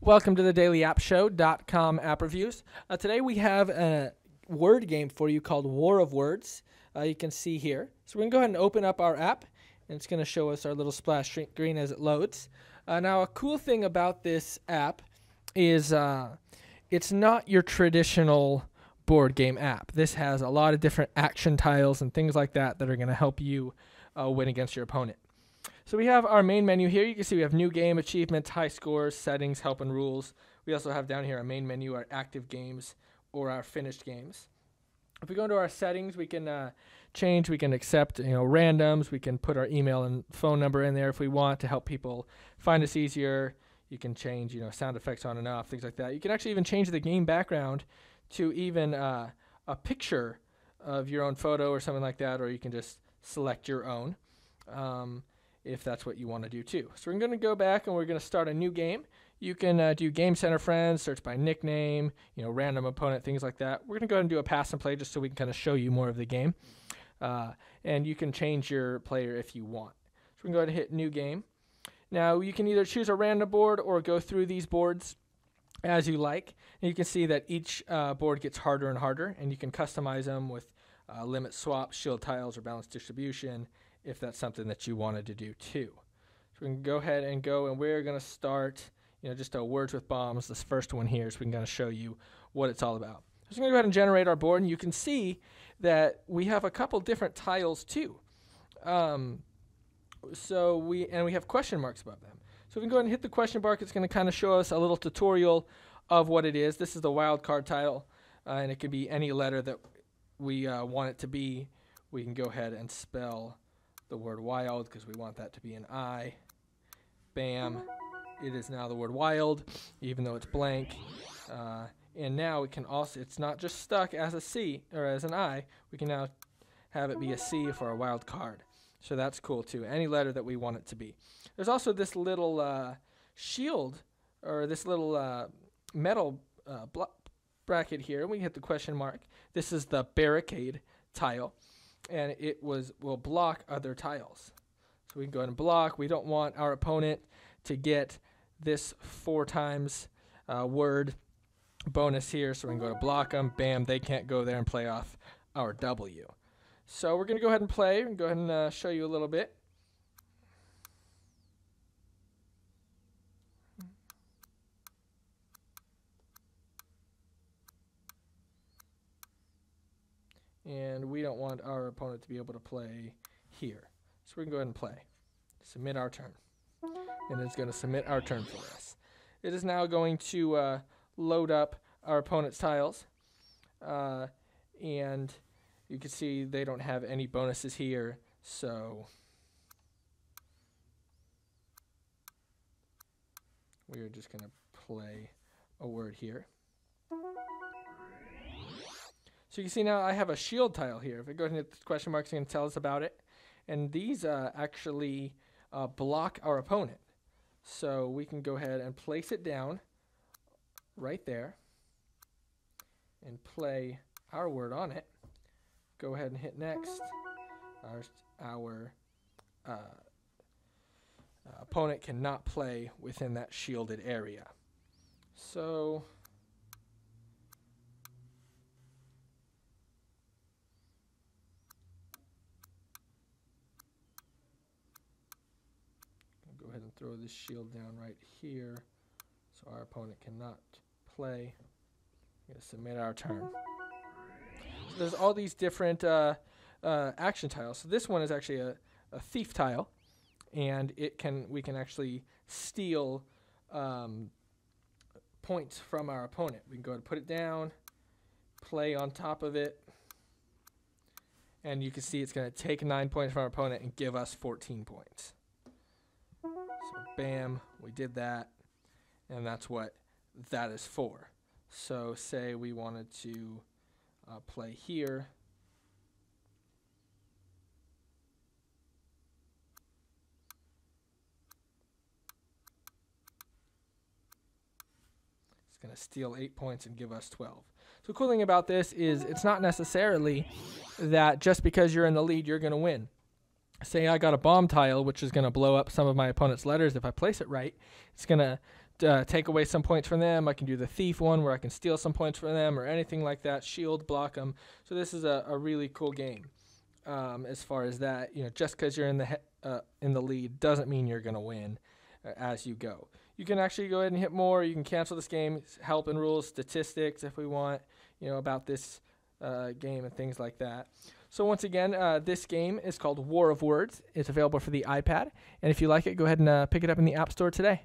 Welcome to the dailyappshow.com app reviews. Uh, today we have a word game for you called War of Words. Uh, you can see here. So we're going to go ahead and open up our app, and it's going to show us our little splash screen green as it loads. Uh, now, a cool thing about this app is uh, it's not your traditional board game app. This has a lot of different action tiles and things like that that are going to help you uh, win against your opponent. So we have our main menu here. You can see we have new game, achievements, high scores, settings, help and rules. We also have down here our main menu, our active games or our finished games. If we go into our settings, we can uh, change, we can accept, you know, randoms. We can put our email and phone number in there if we want to help people find us easier. You can change, you know, sound effects on and off, things like that. You can actually even change the game background to even uh, a picture of your own photo or something like that, or you can just select your own. Um, if that's what you want to do too. So we're going to go back and we're going to start a new game. You can uh, do Game Center Friends, search by nickname, you know, random opponent, things like that. We're going to go ahead and do a pass and play just so we can kind of show you more of the game. Uh, and you can change your player if you want. So we can go ahead and hit New Game. Now you can either choose a random board or go through these boards as you like. And you can see that each uh, board gets harder and harder, and you can customize them with uh, limit swaps, shield tiles, or balanced distribution if that's something that you wanted to do too. So we can go ahead and go, and we're going to start, you know, just a words with bombs. This first one here, so we can kind of show you what it's all about. So we're going to go ahead and generate our board, and you can see that we have a couple different tiles too. Um, so we and we have question marks above them. So we can go ahead and hit the question mark. It's going to kind of show us a little tutorial of what it is. This is the wild card tile, uh, and it could be any letter that we uh, want it to be. We can go ahead and spell the word wild because we want that to be an I. Bam. It is now the word wild, even though it's blank. Uh, and now we can also, it's not just stuck as a C or as an I. We can now have it be a C for a wild card. So that's cool too. Any letter that we want it to be. There's also this little uh, shield or this little uh, metal uh, bracket here. We hit the question mark. This is the barricade tile and it was will block other tiles. So we can go ahead and block. We don't want our opponent to get this four times uh, word bonus here. So we can go to block them. Bam, they can't go there and play off our W. So we're going to go ahead and play and go ahead and uh, show you a little bit. And we don't want our opponent to be able to play here. So we can go ahead and play. Submit our turn. And it's going to submit our turn for us. It is now going to uh, load up our opponent's tiles. Uh, and you can see they don't have any bonuses here. So we're just going to play a word here. So you can see now I have a shield tile here. If I go ahead and hit the question marks, it's going to tell us about it. And these uh, actually uh, block our opponent. So we can go ahead and place it down right there and play our word on it. Go ahead and hit next. Our, our uh, uh opponent cannot play within that shielded area. So ahead and throw this shield down right here so our opponent cannot play. We're going to submit our turn. So there's all these different uh, uh, action tiles. So this one is actually a, a thief tile, and it can we can actually steal um, points from our opponent. We can go and put it down, play on top of it, and you can see it's going to take 9 points from our opponent and give us 14 points. So bam, we did that. And that's what that is for. So say we wanted to uh, play here. It's going to steal 8 points and give us 12. So the cool thing about this is it's not necessarily that just because you're in the lead, you're going to win say I got a bomb tile, which is going to blow up some of my opponent's letters if I place it right. It's going to uh, take away some points from them. I can do the thief one where I can steal some points from them or anything like that. Shield, block them. So this is a, a really cool game. Um, as far as that, you know, just because you're in the he- uh, in the lead doesn't mean you're gonna win uh, as you go. You can actually go ahead and hit more. You can cancel this game. Help and rules, statistics if we want, you know, about this uh, game and things like that. So once again, uh, this game is called War of Words. It's available for the iPad, and if you like it, go ahead and uh, pick it up in the App Store today.